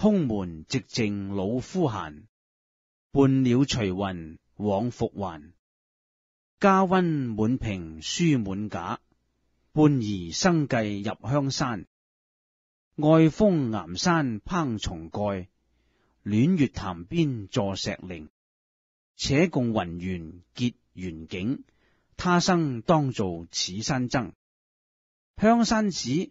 空门寂静老夫闲，半鸟随云往复还。家温满瓶书满架，半儿生计入香山。外风岩山烹松盖，暖月潭边坐石灵。且共云缘结缘景，他生当做此山僧。香山寺